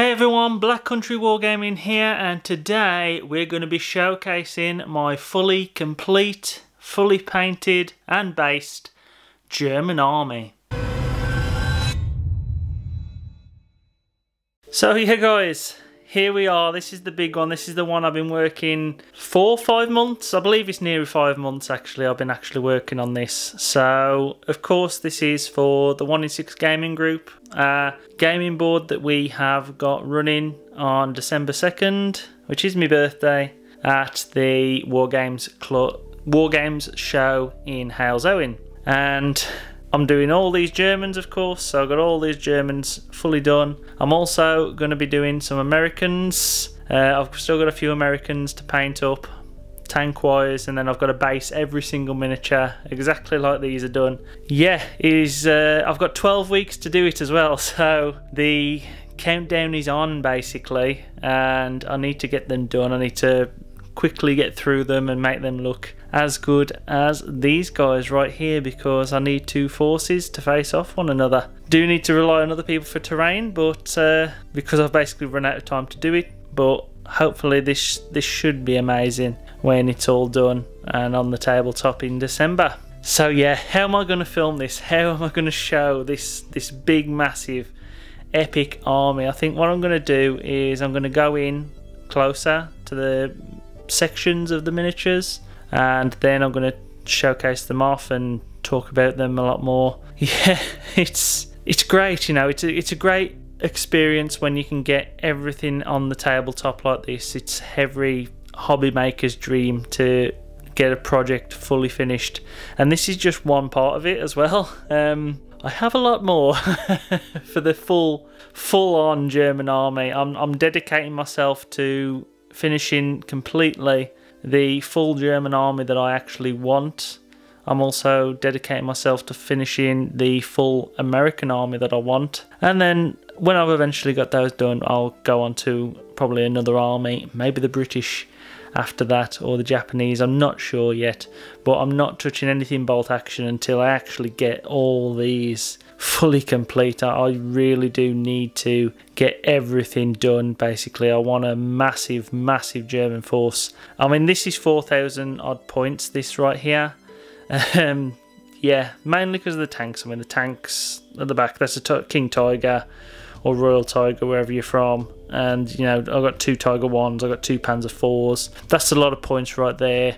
Hey everyone, Black Country Wargaming here and today we're going to be showcasing my fully complete, fully painted and based German army. So yeah guys, here we are. This is the big one. This is the one I've been working four, five months. I believe it's nearly five months actually. I've been actually working on this. So, of course, this is for the 1 in 6 gaming group. Uh, gaming board that we have got running on December 2nd, which is my birthday, at the War Games Club. War Games show in Halesowen. And I'm doing all these Germans, of course, so I've got all these Germans fully done. I'm also going to be doing some Americans. Uh, I've still got a few Americans to paint up, tank wise, and then I've got to base every single miniature exactly like these are done. Yeah, is uh, I've got 12 weeks to do it as well, so the countdown is on basically, and I need to get them done. I need to quickly get through them and make them look as good as these guys right here because I need two forces to face off one another. Do need to rely on other people for terrain, but uh, because I've basically run out of time to do it, but hopefully this this should be amazing when it's all done and on the tabletop in December. So yeah, how am I going to film this? How am I going to show this this big massive epic army? I think what I'm going to do is I'm going to go in closer to the sections of the miniatures and then I'm going to showcase them off and talk about them a lot more. Yeah, it's it's great, you know. It's a, it's a great experience when you can get everything on the tabletop like this. It's every hobby maker's dream to get a project fully finished, and this is just one part of it as well. Um, I have a lot more for the full full on German army. I'm I'm dedicating myself to finishing completely the full German army that I actually want. I'm also dedicating myself to finishing the full American army that I want. And then when I've eventually got those done, I'll go on to probably another army, maybe the British after that or the Japanese. I'm not sure yet, but I'm not touching anything bolt action until I actually get all these fully complete. I really do need to get everything done basically. I want a massive, massive German force. I mean, this is 4,000 odd points, this right here. Um, yeah, mainly because of the tanks. I mean, the tanks at the back, that's a King Tiger or Royal Tiger, wherever you're from. And, you know, I've got two Tiger 1s, I've got two Panzer 4s. That's a lot of points right there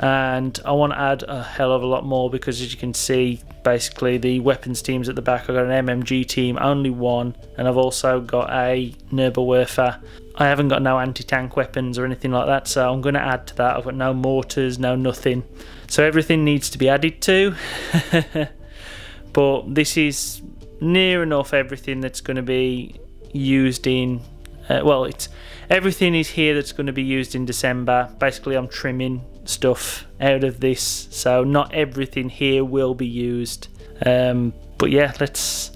and I want to add a hell of a lot more because as you can see basically the weapons teams at the back I've got an MMG team only one and I've also got a Nebelwerfer I haven't got no anti-tank weapons or anything like that so I'm going to add to that. I've got no mortars no nothing. So everything needs to be added to. But this is near enough everything that's going to be used in uh, well it's everything is here that's going to be used in December. Basically I'm trimming stuff out of this so not everything here will be used. Um, but yeah let's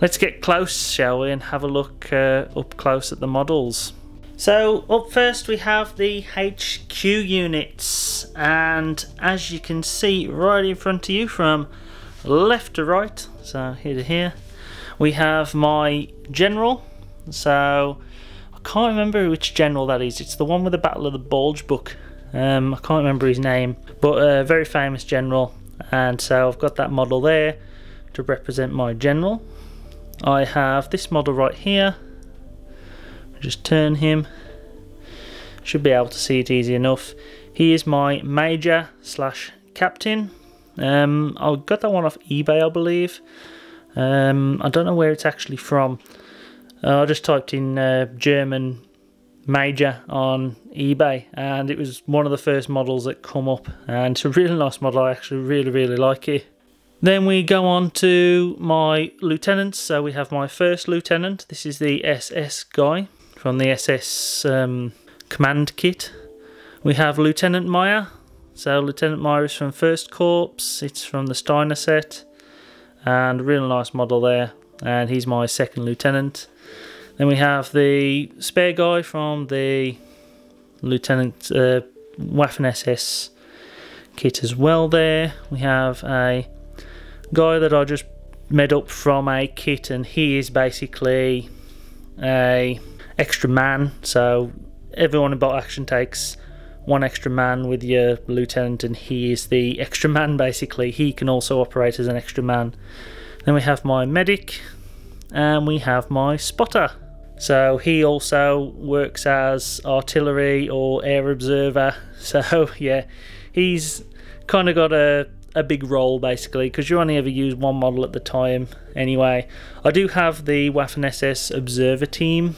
let's get close shall we and have a look uh, up close at the models. So up first we have the HQ units and as you can see right in front of you from left to right so here to here we have my general. So I can't remember which general that is. It's the one with the Battle of the Bulge book um, I can't remember his name, but a very famous general. And so I've got that model there to represent my general. I have this model right here. Just turn him. Should be able to see it easy enough. He is my major slash captain. Um, I got that one off eBay, I believe. Um, I don't know where it's actually from. Uh, I just typed in uh, German major on eBay and it was one of the first models that come up and it's a really nice model. I actually really really like it. Then we go on to my lieutenants so we have my first lieutenant. This is the SS guy from the SS um, command kit. We have Lieutenant Meyer. So Lieutenant Meyer is from First Corps. It's from the Steiner set. And really nice model there. And he's my second lieutenant. Then we have the spare guy from the Lieutenant uh, Waffen SS kit as well there. We have a guy that I just made up from a kit and he is basically a extra man. So everyone in Bolt Action takes one extra man with your lieutenant, and he is the extra man basically. He can also operate as an extra man. Then we have my medic, and we have my spotter. So he also works as artillery or air observer. So yeah, he's kind of got a a big role basically because you only ever use one model at the time anyway. I do have the Waffen SS observer team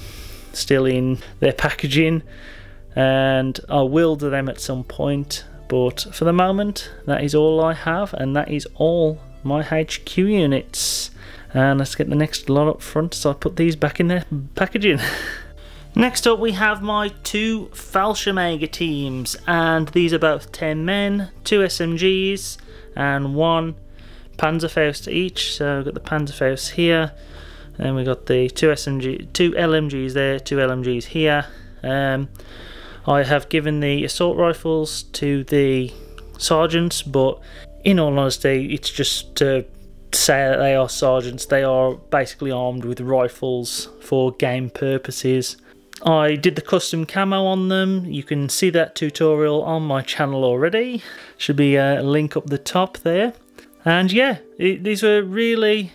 still in their packaging and I will do them at some point but for the moment that is all I have and that is all my HQ units and let's get the next lot up front so I put these back in their packaging. Next up we have my two Fallschirmjäger teams and these are both 10 men, 2 SMGs and one Panzerfaust each. So we've got the Panzerfaust here, and we've got the two SMG, two LMGs there, two LMGs here. Um, I have given the assault rifles to the sergeants, but in all honesty, it's just to say that they are sergeants. They are basically armed with rifles for game purposes. I did the custom camo on them. You can see that tutorial on my channel already. Should be a link up the top there. And yeah, it, these were really,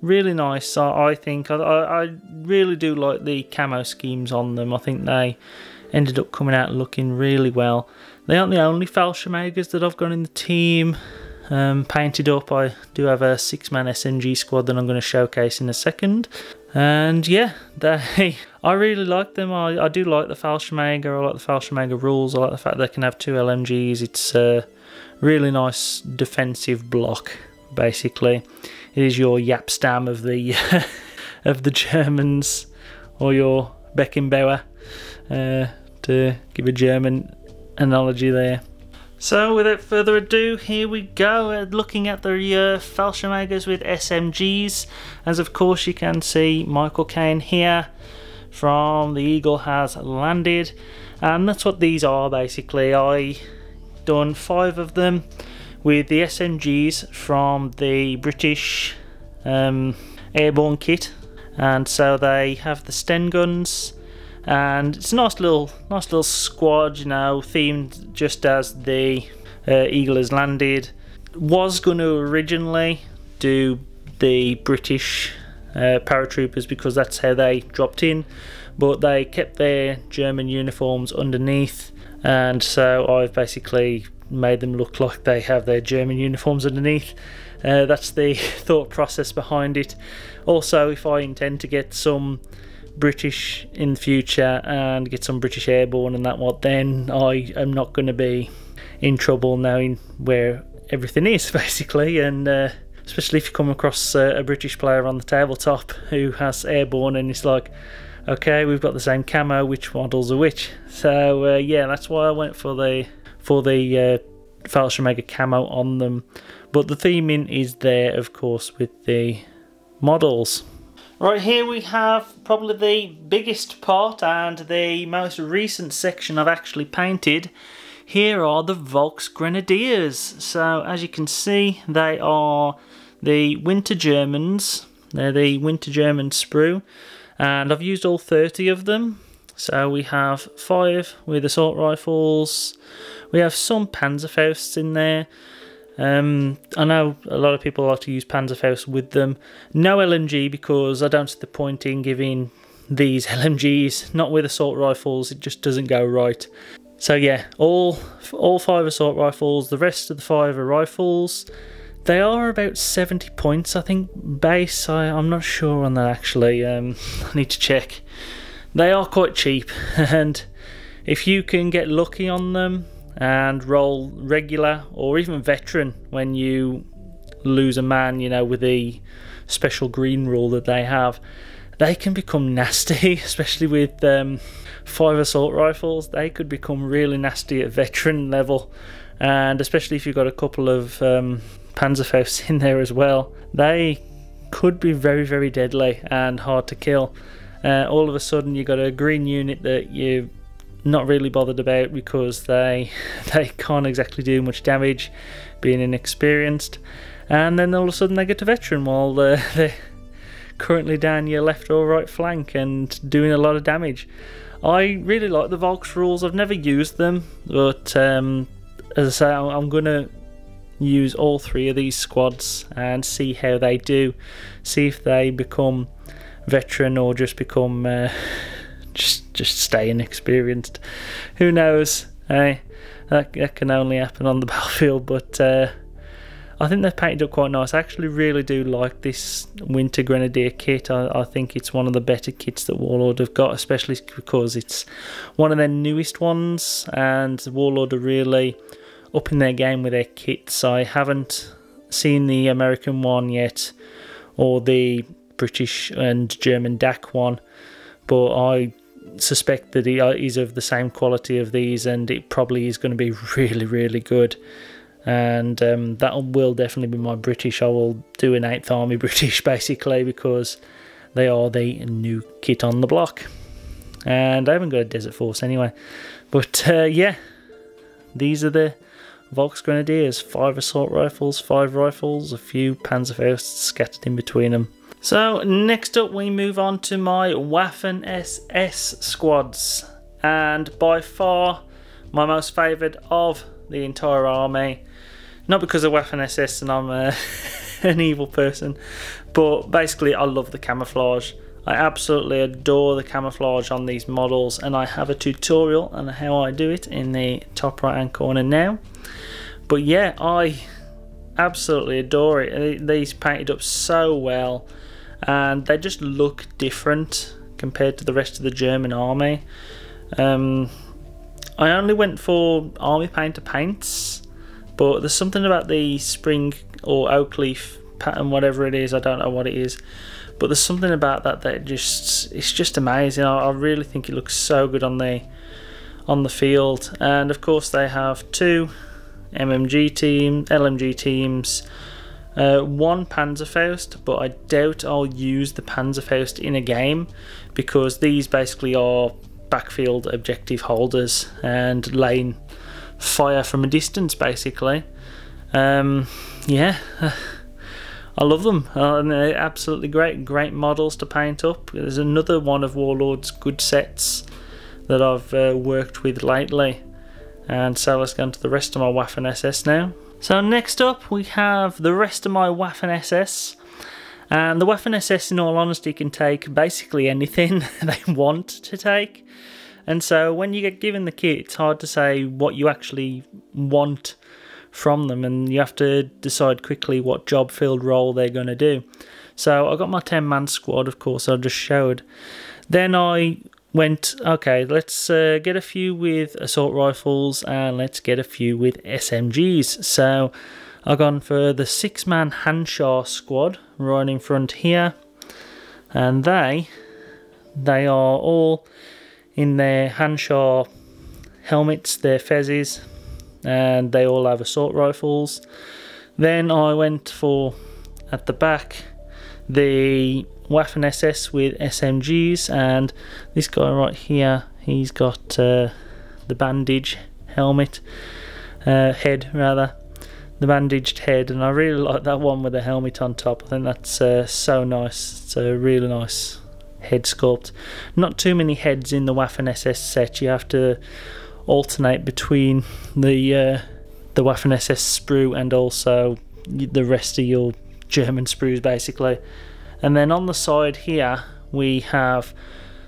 really nice. I, I think I, I, really do like the camo schemes on them. I think they ended up coming out looking really well. They aren't the only Fallschirmjägers that I've got in the team um, painted up. I do have a six-man SMG squad that I'm going to showcase in a second. And yeah, they I really like them. I, I do like the Fallschirmjäger. I like the Fallschirmjäger rules. I like the fact they can have two LMGs. It's a really nice defensive block, basically. It is your Jaap Stam of the of the Germans, or your Beckenbauer, uh, to give a German analogy there. So without further ado, here we go, looking at the uh, Fallschirmjägers with SMGs. As of course you can see, Michael Caine here from the Eagle has landed. And that's what these are basically. I done five of them with the SMGs from the British um, airborne kit. And so they have the Sten guns, and it's a nice little nice little squad you know themed just as the uh, eagle has landed. Was going to originally do the british uh, paratroopers because that's how they dropped in but they kept their german uniforms underneath. And so i've basically made them look like they have their german uniforms underneath. Uh, that's the thought process behind it. Also if i intend to get some British in the future and get some British airborne and that what, then I am not going to be in trouble knowing where everything is basically. And uh, especially if you come across uh, a British player on the tabletop who has airborne and it's like, okay, we've got the same camo, which models are which? So uh, yeah, that's why I went for the for the uh, Fallschirmjäger camo on them. But the theming is there, of course, with the models. Right here we have probably the biggest part and the most recent section I've actually painted. Here are the Volks Grenadiers. So as you can see they are the Winter Germans. They're the Winter German sprue and I've used all 30 of them. So we have five with assault rifles. We have some Panzerfausts in there. Um, I know a lot of people like to use Panzerfaust with them. No LMG because I don't see the point in giving these LMGs, not with assault rifles, it just doesn't go right. So yeah, all all five assault rifles, the rest of the five are rifles. They are about 70 points, I think, base. I, I'm not sure on that actually. Um, I need to check. They are quite cheap, and if you can get lucky on them, and roll regular or even veteran when you lose a man, you know, with the special green rule that they have. They can become nasty, especially with um, five assault rifles. They could become really nasty at veteran level, and especially if you've got a couple of um, Panzerfausts in there as well. They could be very, very deadly and hard to kill. Uh, all of a sudden, you've got a green unit that you not really bothered about because they they can't exactly do much damage, being inexperienced. And then all of a sudden they get to veteran while they're currently down your left or right flank and doing a lot of damage. I really like the Volks rules. I've never used them, but um, as I say, I'm going to use all three of these squads and see how they do. See if they become veteran or just become uh, just just stay inexperienced. Who knows? Hey, that, that can only happen on the battlefield, but. Uh, I think they've painted up quite nice. I actually really do like this Winter Grenadier kit. I, I, think it's one of the better kits that Warlord have got, especially because it's one of their newest ones, and Warlord are really upping their game with their kits. I haven't seen the American one yet, or the British and German DAK one, but I suspect that he is of the same quality of these, and it probably is going to be really, really good and um, that will definitely be my British. I will do an 8th Army British basically because they are the new kit on the block. And I haven't got a Desert Force anyway. But uh, yeah, these are the Volks Grenadiers. Five assault rifles, five rifles, a few Panzerfausts scattered in between them. So next up we move on to my Waffen SS squads. And by far my most favoured of the entire army not because of Waffen SS and I'm uh, an evil person, but basically I love the camouflage. I absolutely adore the camouflage on these models and I have a tutorial on how I do it in the top right hand corner now. But yeah, I absolutely adore it. These painted up so well and they just look different compared to the rest of the German army. Um, I only went for army painter paints but there's something about the spring or oak leaf pattern, whatever it is, I don't know what it is. But there's something about that that just it's just amazing. I, I really think it looks so good on the on the field. And of course they have two MMG team, LMG teams, uh, one Panzerfaust, but I doubt I'll use the Panzerfaust in a game because these basically are backfield objective holders and lane fire from a distance, basically. Um, yeah, I love them. Uh, and they're absolutely great. Great models to paint up. There's another one of Warlord's good sets that I've uh, worked with lately. And so let's go into the rest of my Waffen SS now. So next up we have the rest of my Waffen SS. And the Waffen SS in all honesty can take basically anything they want to take. And so when you get given the kit, it's hard to say what you actually want from them, and you have to decide quickly what job filled role they're going to do. So I got my 10 man squad, of course, I just showed. Then I went, okay, let's uh, get a few with assault rifles and let's get a few with SMGs. So I've gone for the six man Handschar squad right in front here, and they they are all in their Handschar helmets, their fezzes, and they all have assault rifles. Then I went for, at the back, the Waffen SS with SMGs, and this guy right here, he's got uh, the bandage helmet, uh, head rather, the bandaged head, and I really like that one with the helmet on top. I think that's uh, so nice. It's a really nice head sculpt. Not too many heads in the Waffen SS set. You have to alternate between the uh, the Waffen SS sprue and also the rest of your German sprues, basically. And then on the side here we have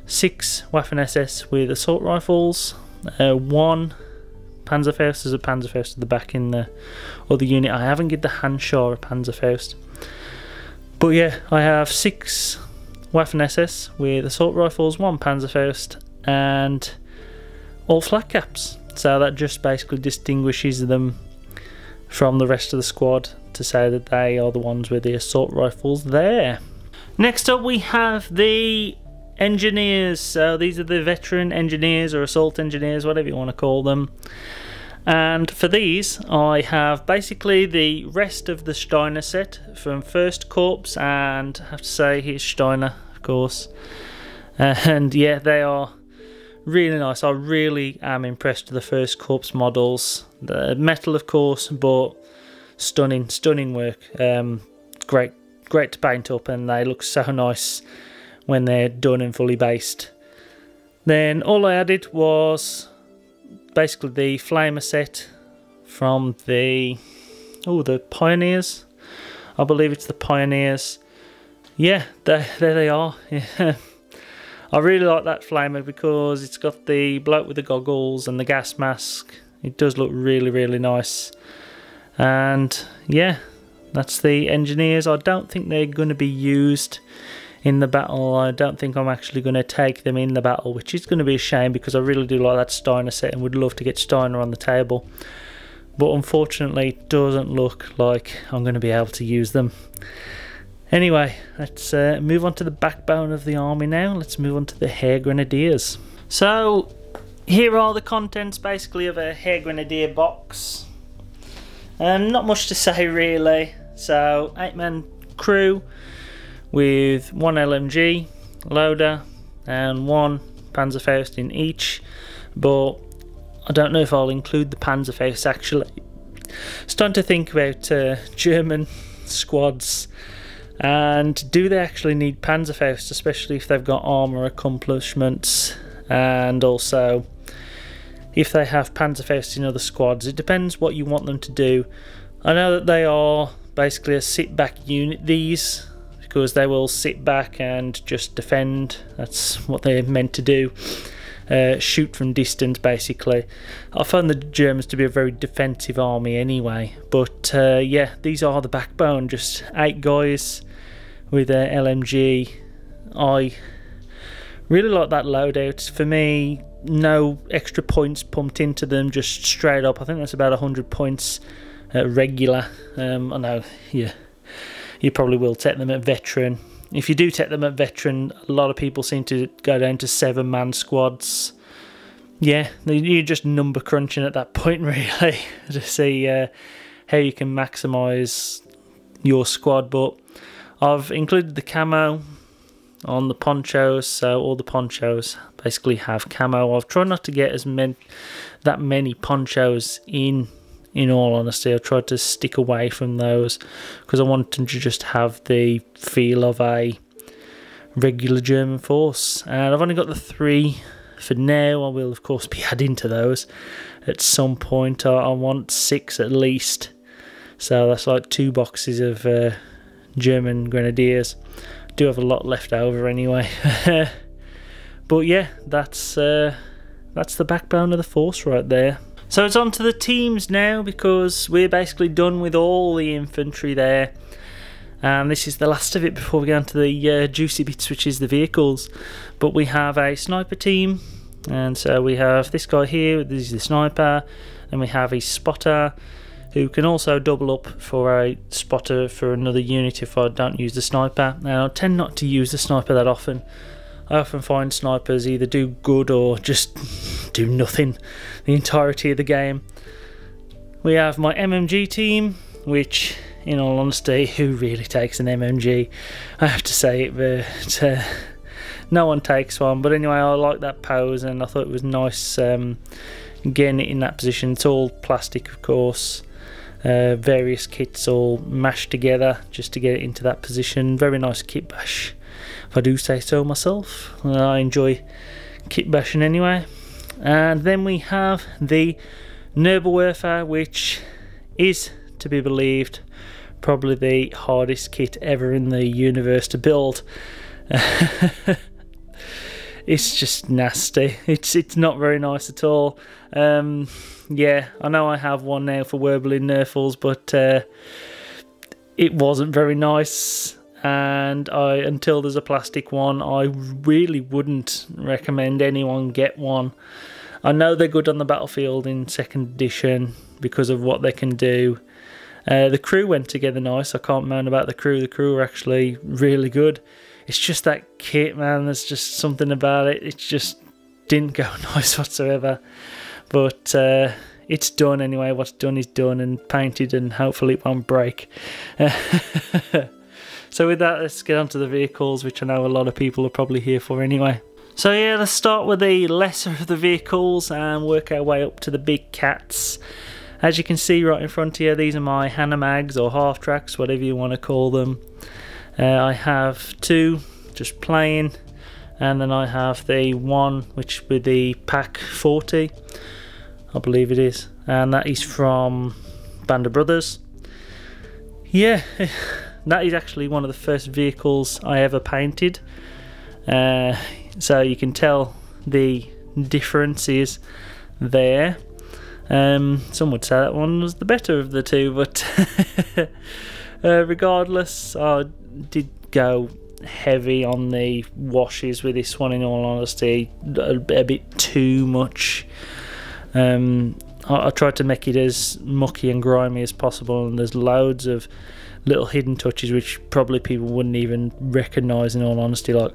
six Waffen SS with assault rifles, uh, one Panzerfaust. There's a Panzerfaust at the back in the other unit. I haven't get the Handschar Panzerfaust. But yeah, I have six Waffen SS with assault rifles, one Panzerfaust, and all flat caps. So that just basically distinguishes them from the rest of the squad to say that they are the ones with the assault rifles there. Next up we have the engineers. So these are the veteran engineers or assault engineers, whatever you want to call them. And for these, I have basically the rest of the Steiner set from First Corps, and I have to say, here's Steiner, of course. And yeah, they are really nice. I really am impressed with the First Corps models. The metal, of course, but stunning, stunning work. Um, great, great to paint up and they look so nice when they're done and fully based. Then all I added was basically the flamer set from the oh the Pioneers. I believe it's the Pioneers. Yeah, there, there they are. I really like that flamer because it's got the bloke with the goggles and the gas mask. It does look really, really nice. And yeah, that's the engineers. I don't think they're going to be used in the battle. I don't think I'm actually going to take them in the battle, which is going to be a shame because I really do like that Steiner set and would love to get Steiner on the table. But unfortunately, it doesn't look like I'm going to be able to use them. Anyway, let's uh, move on to the backbone of the army now. Let's move on to the Heer Grenadiers. So, here are the contents basically of a Heer Grenadier box. Um, not much to say really. So, 8 man crew with one LMG loader and one Panzerfaust in each. But I don't know if I'll include the Panzerfaust actually. Starting to think about uh, German squads and do they actually need Panzerfaust, especially if they've got armour accomplishments and also if they have Panzerfaust in other squads? It depends what you want them to do. I know that they are basically a sit back unit, these, because they will sit back and just defend. That's what they're meant to do. Uh, shoot from distance, basically. I find the Germans to be a very defensive army anyway. But uh, yeah, these are the backbone. Just eight guys with a LMG. I really like that loadout. For me, no extra points pumped into them, just straight up. I think that's about 100 points regular. Um, I know, yeah, you probably will take them at veteran. If you do take them at veteran, a lot of people seem to go down to seven man squads. Yeah, you're just number crunching at that point, really, to see uh, how you can maximise your squad. But I've included the camo on the ponchos, so all the ponchos basically have camo. I've tried not to get as many that many ponchos in. In all honesty, I've tried to stick away from those because I wanted to just have the feel of a regular German force. And I've only got the three for now. I will, of course, be adding to those at some point. I, I want six at least. So that's like two boxes of uh, German grenadiers. Do have a lot left over anyway. but yeah, that's uh, that's the backbone of the force right there. So it's on to the teams now because we're basically done with all the infantry there. And this is the last of it before we get on to the uh, juicy bits, which is the vehicles. But we have a sniper team, and so we have this guy here, this is the sniper, and we have a spotter, who can also double up for a spotter for another unit if I don't use the sniper. Now I tend not to use the sniper that often. I often find snipers either do good or just do nothing the entirety of the game. We have my MMG team, which in all honesty, who really takes an MMG? I have to say it, but uh, no one takes one. But anyway, I like that pose and I thought it was nice um, getting it in that position. It's all plastic, of course uh, various kits all mashed together just to get it into that position. Very nice kit bash, if I do say so myself. I enjoy kit bashing anyway. And then we have the Nebelwerfer, which is to be believed probably the hardest kit ever in the universe to build. it's just nasty. It's it's not very nice at all. Um, yeah, I know I have one now for Werbelin Nerfles, but uh, it wasn't very nice. And I, until there's a plastic one, I really wouldn't recommend anyone get one. I know they're good on the battlefield in second edition because of what they can do. Uh, the crew went together nice. I can't moan about the crew. The crew are actually really good. It's just that kit, man. There's just something about it. It just didn't go nice whatsoever. But uh, it's done anyway. What's done is done and painted, and hopefully it won't break. so with that, let's get on to the vehicles, which I know a lot of people are probably here for anyway. So yeah, let's start with the lesser of the vehicles and work our way up to the big cats. As you can see right in front here, these are my Hanomags or half tracks, whatever you want to call them. Uh, I have two just plain, and then I have the one which with the PaK 40, I believe it is, and that is from Band of Brothers. Yeah, that is actually one of the first vehicles I ever painted. Uh, so you can tell the differences there. Um, some would say that one was the better of the two, but uh, regardless, I did go heavy on the washes with this one. In all honesty, a, a bit too much. Um, I, I tried to make it as mucky and grimy as possible, and there's loads of little hidden touches which probably people wouldn't even recognise. In all honesty, like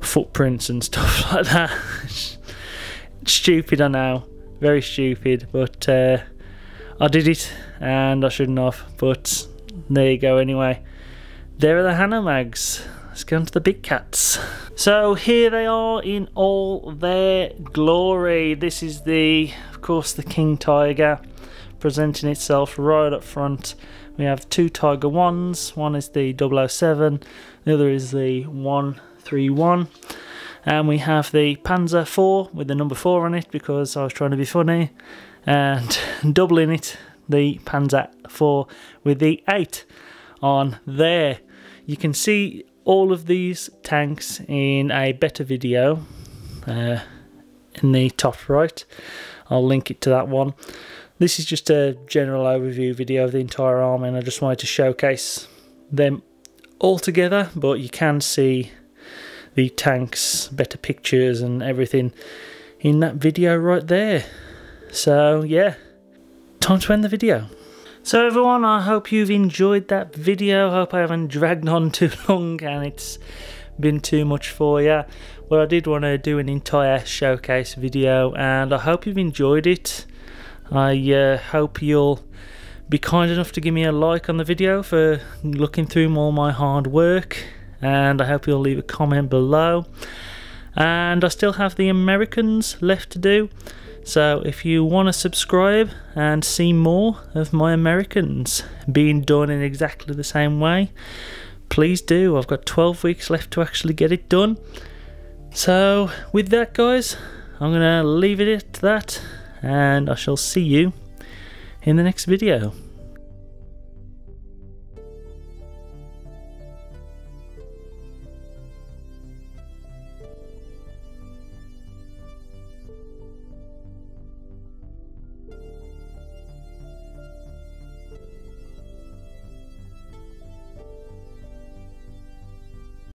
footprints and stuff like that. stupid, I know, very stupid, but uh, I did it, and I shouldn't have. But there you go. Anyway, there are the Hanomags. Let's go on to the big cats. So here they are in all their glory. This is the, of course, the King Tiger presenting itself right up front. We have two Tiger 1s. One is the 007, the other is the 131. And we have the Panzer 4 with the number 4 on it because I was trying to be funny. And doubling it, the Panzer 4 with the 8 on there. You can see all of these tanks in a better video uh, in the top right. I'll link it to that one. This is just a general overview video of the entire army and I just wanted to showcase them all together but you can see the tanks, better pictures and everything in that video right there. So yeah, time to end the video. So everyone, I hope you've enjoyed that video. Hope I haven't dragged on too long and it's been too much for you. Well, I did want to do an entire showcase video and I hope you've enjoyed it. I uh, hope you'll be kind enough to give me a like on the video for looking through all my hard work and I hope you'll leave a comment below. And I still have the Americans left to do. So if you want to subscribe and see more of my Americans being done in exactly the same way, please do. I've got 12 weeks left to actually get it done. So with that guys, I'm to leave it at that and I shall see you in the next video.